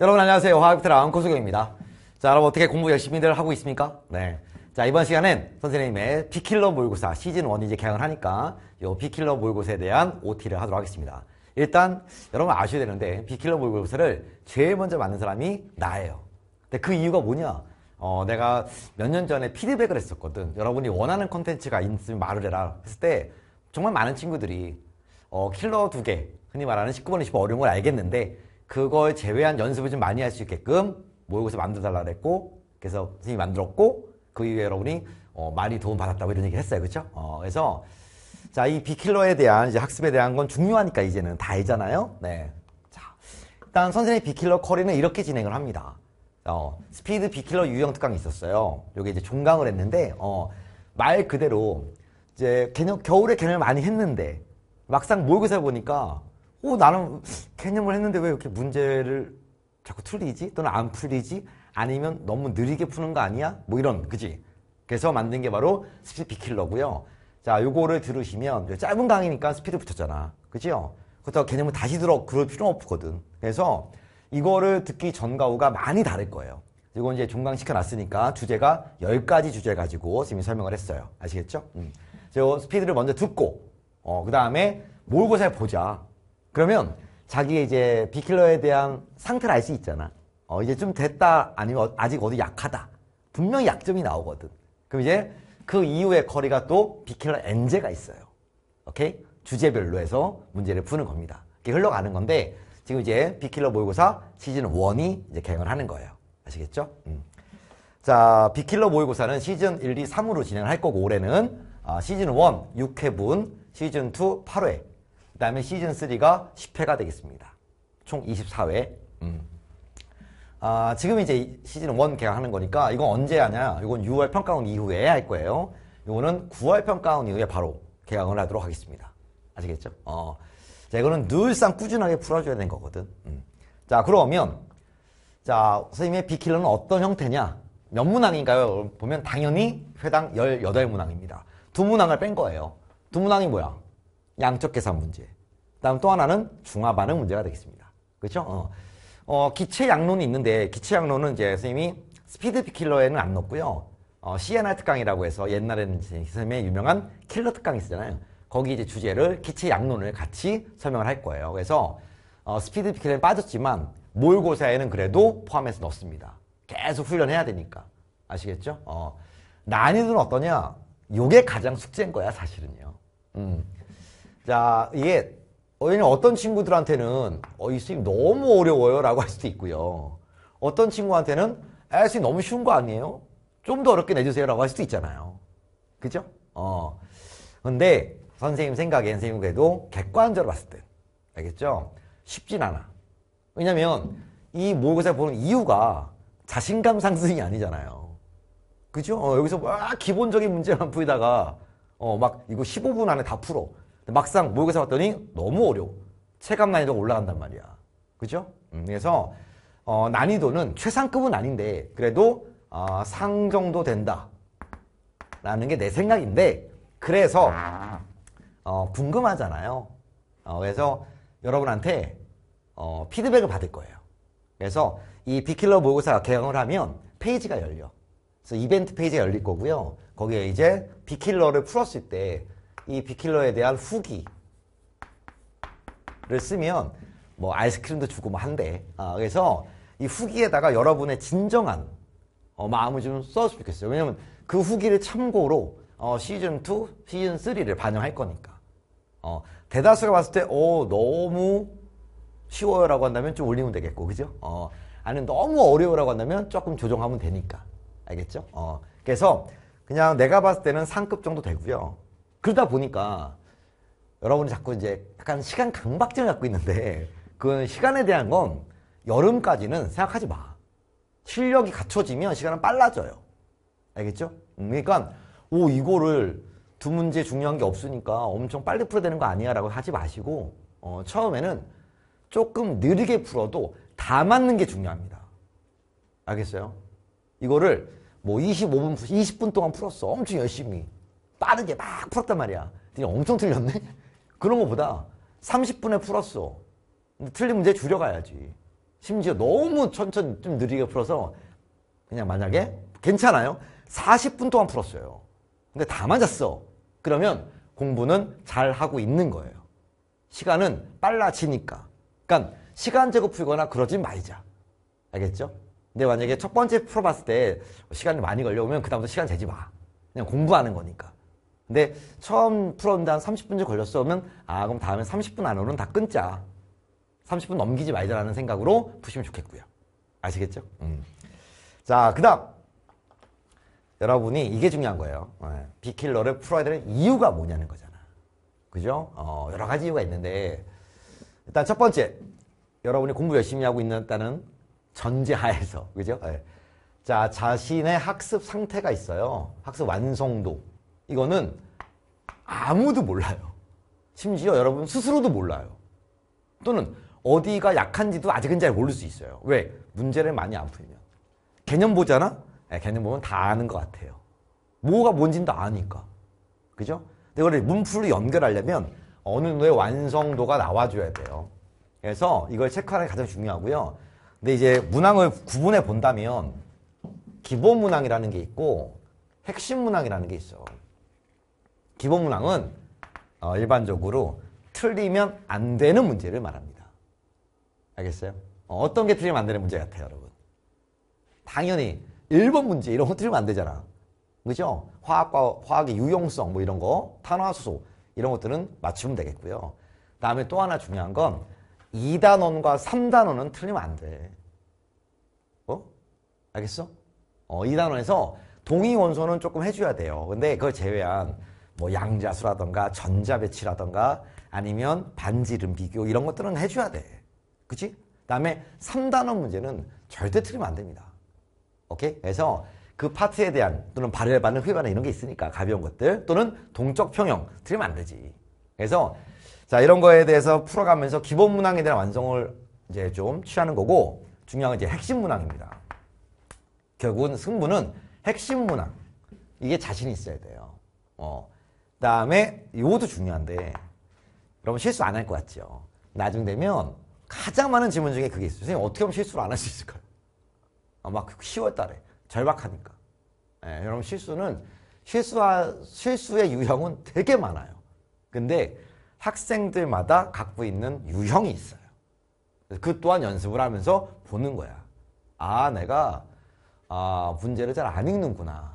여러분 안녕하세요. 화학비트라 고석용입니다. 자, 여러분 어떻게 공부 열심히들 하고 있습니까? 네. 자, 이번 시간엔 선생님의 비킬러 모의고사 시즌 1이 이제 개강을 하니까 요 비킬러 모의고사에 대한 OT를 하도록 하겠습니다. 일단 여러분 아셔야 되는데 비킬러 모의고사를 제일 먼저 맞는 사람이 나예요. 근데 그 이유가 뭐냐? 어, 내가 몇 년 전에 피드백을 했었거든. 여러분이 원하는 컨텐츠가 있으면 말을 해라 했을 때 정말 많은 친구들이 어, 킬러 두 개, 흔히 말하는 19번, 20번 어려운 걸 알겠는데 그걸 제외한 연습을 좀 많이 할 수 있게끔 모의고사 만들어달라 그랬고 그래서 선생님이 만들었고 그 이후에 여러분이 어, 많이 도움 받았다고 이런 얘기를 했어요. 그렇죠? 어, 그래서 자, 이 비킬러에 대한 이제 학습에 대한 건 중요하니까 이제는 다 알잖아요. 네. 자, 일단 선생님 비킬러 커리는 이렇게 진행을 합니다. 어, 스피드 비킬러 유형 특강이 있었어요. 요게 이제 종강을 했는데 어, 말 그대로 이제 개념 겨울에 개념을 많이 했는데 막상 모의고사 보니까 오 나는 개념을 했는데 왜 이렇게 문제를 자꾸 틀리지? 또는 안 풀리지? 아니면 너무 느리게 푸는 거 아니야? 뭐 이런 그지? 그래서 만든 게 바로 스피드 비킬러고요. 자, 요거를 들으시면 짧은 강의니까 스피드 붙였잖아. 그지요? 그렇다고 개념을 다시 들어 그럴 필요 없거든. 그래서 이거를 듣기 전과 후가 많이 다를 거예요. 이거 이제 종강 시켜 놨으니까 주제가 10가지 주제 가지고 선생님이 설명을 했어요. 아시겠죠? 음. 저 스피드를 먼저 듣고, 어, 그 다음에 모의고사를 보자. 그러면 자기의 이제 비킬러에 대한 상태를 알 수 있잖아. 어, 이제 좀 됐다, 아니면 아직 어디 약하다. 분명히 약점이 나오거든. 그럼 이제 그 이후에 커리가 또 비킬러 엔제가 있어요. 오케이? 주제별로 해서 문제를 푸는 겁니다. 이렇게 흘러가는 건데, 지금 이제 비킬러 모의고사 시즌 1이 이제 개강을 하는 거예요. 아시겠죠? 음. 자, 비킬러 모의고사는 시즌 1, 2, 3으로 진행을 할 거고, 올해는 아, 시즌 1 6회분, 시즌 2 8회, 그 다음에 시즌 3가 10회가 되겠습니다. 총 24회. 음. 아, 지금 이제 시즌 1 개강하는 거니까 이건 언제 하냐? 이건 6월 평가원 이후에 할 거예요. 이거는 9월 평가원 이후에 바로 개강을 하도록 하겠습니다. 아시겠죠? 어. 자, 이거는 늘상 꾸준하게 풀어줘야 되는 거거든. 음. 자, 그러면 자, 선생님의 비킬러는 어떤 형태냐? 몇 문항인가요? 보면 당연히 회당 18문항입니다. 두 문항을 뺀 거예요. 두 문항이 뭐야? 양적 계산 문제. 다음 또 하나는 중화 반응 문제가 되겠습니다. 그렇죠? 어. 어, 기체 양론이 있는데 기체 양론은 이제 선생님이 스피드 비킬러에는 안 넣었고요. 어, CNR 특강이라고 해서 옛날에는 선생님의 유명한 킬러 특강이 있잖아요. 거기 이제 주제를 기체 양론을 같이 설명을 할 거예요. 그래서 어, 스피드 비킬러에 빠졌지만 모의고사에는 그래도 포함해서 넣습니다. 계속 훈련해야 되니까. 아시겠죠? 어, 난이도는 어떠냐? 요게 가장 숙제인 거야, 사실은요. 음. 자, 이게 왜냐면 어떤 친구들한테는 어, 이 수입 너무 어려워요 라고 할 수도 있고요. 어떤 친구한테는 아, 수입 너무 쉬운 거 아니에요? 좀 더 어렵게 내주세요 라고 할 수도 있잖아요. 그죠? 어. 근데 선생님 생각에 선생님 그래도 객관적으로 봤을 때 알겠죠? 쉽진 않아. 왜냐면 이 모의고사 보는 이유가 자신감 상승이 아니잖아요. 그죠? 어, 여기서 막 기본적인 문제만 풀다가 어, 막 이거 15분 안에 다 풀어. 막상 모의고사 봤더니 너무 어려워. 체감 난이도가 올라간단 말이야. 그죠? 음, 그래서 어, 난이도는 최상급은 아닌데 그래도 어, 상 정도 된다. 라는 게 내 생각인데 그래서 어, 궁금하잖아요. 어, 그래서 여러분한테 어, 피드백을 받을 거예요. 그래서 이 비킬러 모의고사 개강을 하면 페이지가 열려. 그래서 이벤트 페이지가 열릴 거고요. 거기에 이제 비킬러를 풀었을 때 이 비킬러에 대한 후기를 쓰면 뭐 아이스크림도 주고 뭐 한대. 아, 그래서 이 후기에다가 여러분의 진정한 어, 마음을 좀 써줬으면 좋겠어요. 왜냐면 그 후기를 참고로 어, 시즌 2, 시즌 3를 반영할 거니까. 어, 대다수가 봤을 때, 오, 너무 쉬워요라고 한다면 좀 올리면 되겠고, 그죠? 어, 아니면 너무 어려워라고 한다면 조금 조정하면 되니까. 알겠죠? 어, 그래서 그냥 내가 봤을 때는 상급 정도 되고요. 그러다 보니까 여러분이 자꾸 이제 약간 시간 강박증을 갖고 있는데 그 시간에 대한 건 여름까지는 생각하지 마. 실력이 갖춰지면 시간은 빨라져요. 알겠죠? 음, 그러니까 오 이거를 두 문제 중요한 게 없으니까 엄청 빨리 풀어야 되는 거 아니야 라고 하지 마시고 어, 처음에는 조금 느리게 풀어도 다 맞는 게 중요합니다. 알겠어요? 이거를 뭐 25분, 20분 동안 풀었어. 엄청 열심히. 빠르게 막 풀었단 말이야. 엄청 틀렸네? 그런 것보다 30분에 풀었어. 틀린 문제 줄여가야지. 심지어 너무 천천히 좀 느리게 풀어서 그냥 만약에 괜찮아요. 40분 동안 풀었어요. 근데 다 맞았어. 그러면 공부는 잘 하고 있는 거예요. 시간은 빨라지니까. 그러니까 시간 제고 풀거나 그러지 말자. 알겠죠? 근데 만약에 첫 번째 풀어봤을 때 시간이 많이 걸려오면 그다음부터 시간 재지 마. 그냥 공부하는 거니까. 근데 처음 풀었는데 한 30분 정도 걸렸어. 그러면 아 그럼 다음에 30분 안으로는 다 끊자. 30분 넘기지 말자라는 생각으로 푸시면 좋겠고요. 아시겠죠? 음. 자, 그 다음. 여러분이 이게 중요한 거예요. 네. 비킬러를 풀어야 되는 이유가 뭐냐는 거잖아. 그죠? 어, 여러 가지 이유가 있는데, 일단 첫 번째, 여러분이 공부 열심히 하고 있다는 전제하에서, 그죠? 네. 자, 자신의 학습 상태가 있어요. 학습 완성도. 이거는 아무도 몰라요. 심지어 여러분 스스로도 몰라요. 또는 어디가 약한지도 아직은 잘 모를 수 있어요. 왜? 문제를 많이 안 풀면. 개념 보잖아? 네, 개념 보면 다 아는 것 같아요. 뭐가 뭔지는 다 아니까. 그죠? 근데 이걸 문풀로 연결하려면 어느 정도의 완성도가 나와줘야 돼요. 그래서 이걸 체크하는 게 가장 중요하고요. 근데 이제 문항을 구분해 본다면 기본 문항이라는 게 있고 핵심 문항이라는 게 있어. 기본 문항은 어, 일반적으로 틀리면 안 되는 문제를 말합니다. 알겠어요? 어, 떤게 틀리면 안 되는 문제 같아요, 여러분? 당연히 1번 문제 이런 거 틀리면 안 되잖아. 그죠? 화학과 화학의 유용성 뭐 이런 거, 탄화수소 이런 것들은 맞추면 되겠고요. 다음에 또 하나 중요한 건 2단원과 3단원은 틀리면 안 돼. 어? 알겠어? 어, 2단원에서 동의 원소는 조금 해줘야 돼요. 근데 그걸 제외한 뭐 양자수라던가 전자배치라던가 아니면 반지름 비교 이런 것들은 해줘야 돼. 그치? 다음에 3단원 문제는 절대 틀리면 안 됩니다. 오케이? 그래서 그 파트에 대한 또는 발열 반응, 흡입 반응 이런 게 있으니까 가벼운 것들 또는 동적 평형 틀리면 안 되지. 그래서 자 이런 거에 대해서 풀어가면서 기본 문항에 대한 완성을 이제 좀 취하는 거고 중요한 건 이제 핵심 문항입니다. 결국은 승부는 핵심 문항 이게 자신 있어야 돼요. 어. 그다음에 이것도 중요한데 여러분 실수 안 할 것 같죠? 나중 되면 가장 많은 질문 중에 그게 있어요. 선생님 어떻게 하면 실수를 안 할 수 있을까요? 아마 10월 그 달에 절박하니까. 예, 여러분 실수는 실수와 실수의 유형은 되게 많아요. 근데 학생들마다 갖고 있는 유형이 있어요. 그 또한 연습을 하면서 보는 거야. 아, 내가 아, 문제를 잘 안 읽는구나.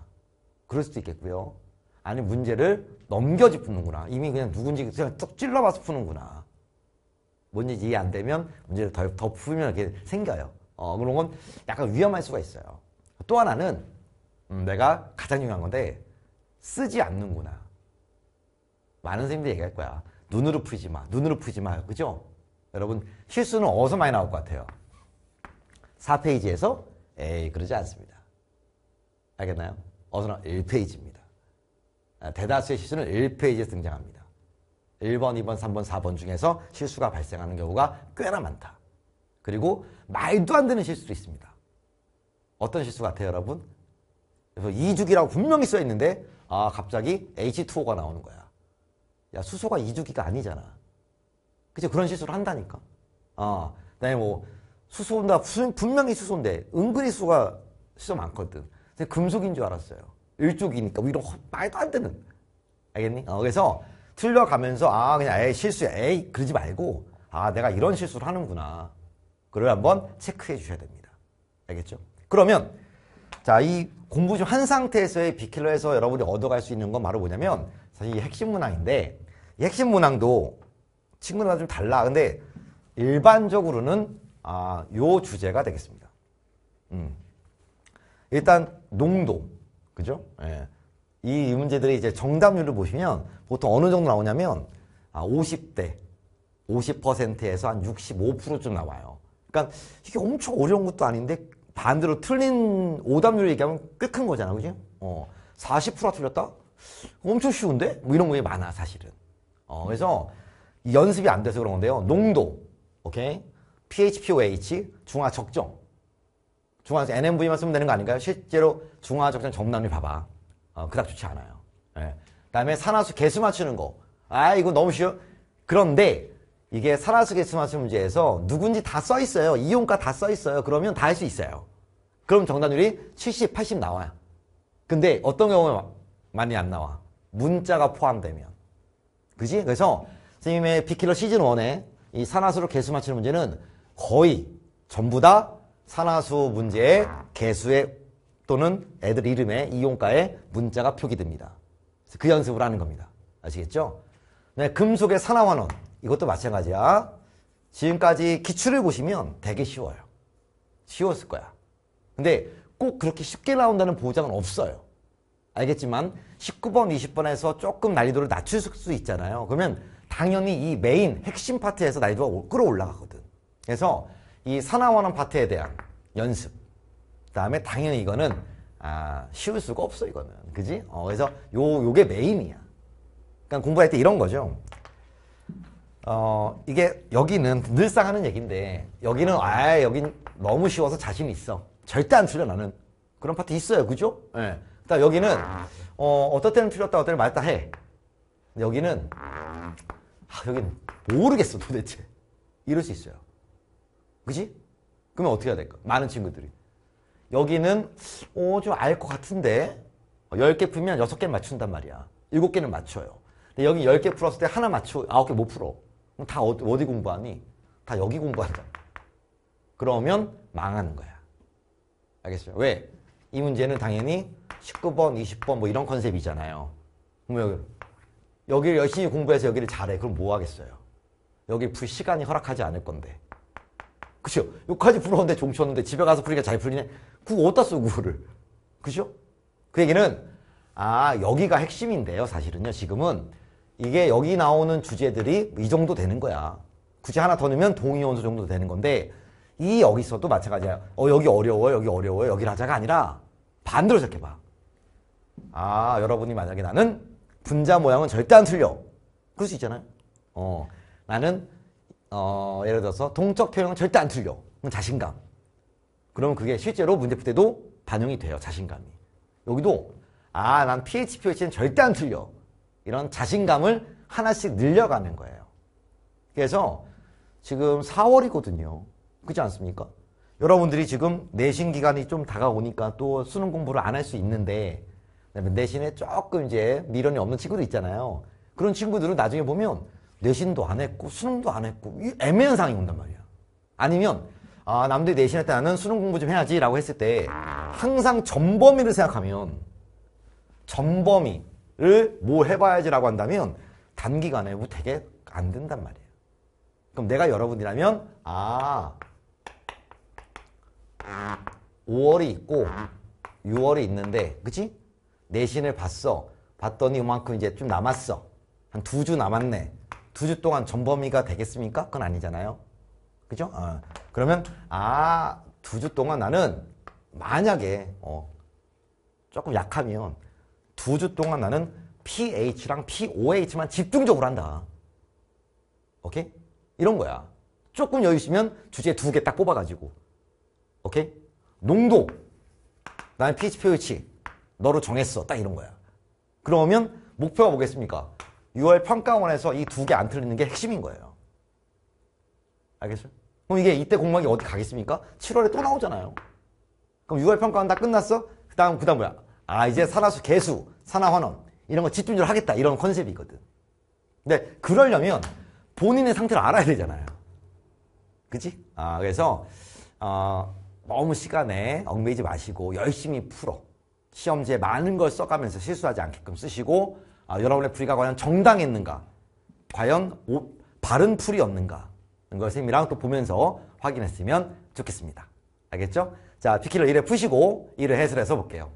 그럴 수도 있겠고요. 아니 문제를 넘겨지 푸는구나. 이미 그냥 누군지 그냥 뚝 찔러봐서 푸는구나. 뭔지 이해 안 되면 문제를 더, 더 풀면 이렇게 생겨요. 어, 그런 건 약간 위험할 수가 있어요. 또 하나는 음, 내가 가장 중요한 건데 쓰지 않는구나. 많은 선생님들이 얘기할 거야. 눈으로 풀지 마. 눈으로 풀지 마. 그죠? 여러분 실수는 어디서 많이 나올 것 같아요? 4페이지에서 에이 그러지 않습니다. 알겠나요? 어디서 1페이지입니다. 아, 대다수의 실수는 1페이지에 등장합니다. 1번, 2번, 3번, 4번 중에서 실수가 발생하는 경우가 꽤나 많다. 그리고 말도 안 되는 실수도 있습니다. 어떤 실수 같아요, 여러분? 그래서 이주기라고 분명히 써 있는데 아 갑자기 H2O가 나오는 거야. 야 수소가 이주기가 아니잖아. 그죠? 그런 실수를 한다니까. 아, 그다음에 뭐 수소나 분명히 수소인데 은근히 수가 수소 많거든. 근데 금속인 줄 알았어요. 일쪽이니까 뭐 이런 말도 안 되는. 알겠니? 어, 그래서 틀려가면서 아 그냥 에이 실수야 에이 그러지 말고 아 내가 이런 실수를 하는구나. 그걸 한번 체크해 주셔야 됩니다. 알겠죠? 그러면 자 이 공부 좀 한 상태에서의 비킬러에서 여러분이 얻어갈 수 있는 건 바로 뭐냐면 사실 이 핵심 문항인데 이 핵심 문항도 친구들과 좀 달라. 근데 일반적으로는 아, 요 주제가 되겠습니다. 음. 일단 농도, 그죠? 예. 이 문제들이 이제 정답률을 보시면 보통 어느 정도 나오냐면 아, 50대, 50%에서 한 65%쯤 나와요. 그러니까 이게 엄청 어려운 것도 아닌데 반대로 틀린 오답률을 얘기하면 꽤 큰 거잖아, 그지? 어, 40% 틀렸다? 엄청 쉬운데? 뭐 이런 문제 많아, 사실은. 어, 그래서 연습이 안 돼서 그런 건데요. 농도, 오케이? PHPOH, 중화 적정. 중화 NMV만 쓰면 되는 거 아닌가요? 실제로 중화 적정 정답률 봐봐. 어, 그닥 좋지 않아요. 예. 그다음에 산화수 개수 맞추는 거. 아, 이거 너무 쉬워. 그런데 이게 산화수 개수마수 문제에서 누군지 다 써 있어요. 이용가 다 써 있어요. 그러면 다 할 수 있어요. 그럼 정답률이 70, 80 나와요. 근데 어떤 경우에 많이 안 나와? 문자가 포함되면. 그지? 그래서 선생님의 비킬러 시즌 1에 이 산화수로 개수 맞추는 문제는 거의 전부 다 산화수 문제의 개수에 또는 애들 이름에 이용가에 문자가 표기됩니다. 그 연습을 하는 겁니다. 아시겠죠? 네, 금속의 산화환원. 이것도 마찬가지야. 지금까지 기출을 보시면 되게 쉬워요. 쉬웠을 거야. 근데 꼭 그렇게 쉽게 나온다는 보장은 없어요. 알겠지만 19번, 20번에서 조금 난이도를 낮출 수 있잖아요. 그러면 당연히 이 메인 핵심 파트에서 난이도가 끌어올라가거든. 그래서 이 산화원원 파트에 대한 연습. 그 다음에 당연히 이거는 아, 쉬울 수가 없어 이거는. 그지? 어, 그래서 요 요게 메인이야. 그러니까 공부할 때 이런 거죠. 어, 이게 여기는 늘상 하는 얘기인데 여기는 아, 여긴 너무 쉬워서 자신 있어. 절대 안 틀려 나는. 그런 파트 있어요. 그죠? 예. 네. 그다음 여기는 어, 어떨 때는 틀렸다 어떨 때는 맞다 해. 여기는 아, 여기는 모르겠어 도대체. 이럴 수 있어요. 그지? 그러면 어떻게 해야 될까? 많은 친구들이. 여기는 어, 좀알 것 같은데 10개 풀면 6개 맞춘단 말이야. 7개는 맞춰요. 근데 여기 10개 풀었을 때 하나 맞추고 9개 못 풀어. 그럼 다 어디, 어디 공부하니? 다 여기 공부한다. 그러면 망하는 거야. 알겠어요? 왜? 이 문제는 당연히 19번, 20번 뭐 이런 컨셉이잖아요. 그럼 여기, 여기를 열심히 공부해서 여기를 잘해. 그럼 뭐 하겠어요? 여기 풀 시간이 허락하지 않을 건데. 그죠? 여기까지 풀었는데 종 쳤는데 집에 가서 풀니까 잘 풀리네. 그거 어디다 써, 그거를. 그죠? 그 얘기는, 아, 여기가 핵심인데요, 사실은요. 지금은 이게 여기 나오는 주제들이 이 정도 되는 거야. 굳이 하나 더 넣으면 동의원수 정도 되는 건데, 이 여기서도 마찬가지야. 어, 여기 어려워, 여기 어려워, 여기를 하자가 아니라 반대로 생각해봐. 아, 여러분이 만약에 나는 분자 모양은 절대 안 틀려. 그럴 수 있잖아요. 어, 나는, 어, 예를 들어서 동적 표현은 절대 안 틀려. 그건 자신감. 그러면 그게 실제로 문제 풀 때도 반영이 돼요, 자신감이. 여기도, 아, 난 pH, pH는 절대 안 틀려. 이런 자신감을 하나씩 늘려가는 거예요. 그래서 지금 4월이거든요. 그렇지 않습니까? 여러분들이 지금 내신 기간이 좀 다가오니까 또 수능 공부를 안 할 수 있는데 내신에 조금 이제 미련이 없는 친구들 있잖아요. 그런 친구들은 나중에 보면 내신도 안 했고 수능도 안 했고 애매한 상황이 온단 말이야. 아니면 아 남들이 내신할 때 나는 수능 공부 좀 해야지 라고 했을 때 항상 전범위를 생각하면 전범위를 뭐 해봐야지 라고 한다면 단기간에 뭐 되게 안 된단 말이에요. 그럼 내가 여러분이라면 아 5월이 있고 6월이 있는데 그치? 내신을 봤어. 봤더니 이만큼 이제 좀 남았어. 한 두 주 남았네. 두 주 동안 전범위가 되겠습니까? 그건 아니잖아요. 그죠? 어. 그러면 아, 두 주 동안 나는 만약에 어, 조금 약하면 두 주 동안 나는 pH랑 pOH만 집중적으로 한다. 오케이? 이런 거야. 조금 여유 있으면 주제 두 개 딱 뽑아가지고 오케이? 농도. 나는 pH, pH. 너로 정했어. 딱 이런 거야. 그러면 목표가 뭐겠습니까? 6월 평가원에서 이 두 개 안 틀리는 게 핵심인 거예요. 알겠어요? 그럼 이게 이때 공막이 어디 가겠습니까? 7월에 또 나오잖아요. 그럼 6월 평가원 다 끝났어? 그 다음, 그 다음 뭐야? 아, 이제 산화수 개수, 산화환원. 이런 거 집중적으로 하겠다. 이런 컨셉이거든. 근데 그러려면 본인의 상태를 알아야 되잖아요. 그치? 아, 그래서, 어, 너무 시간에 얽매이지 마시고 열심히 풀어. 시험지에 많은 걸 써가면서 실수하지 않게끔 쓰시고 아, 여러분의 풀이가 과연 정당했는가 과연 오, 바른 풀이었는가 이걸 선생님이랑 또 보면서 확인했으면 좋겠습니다. 알겠죠? 자, 피킬러 1회 푸시고 1회 해설해서 볼게요.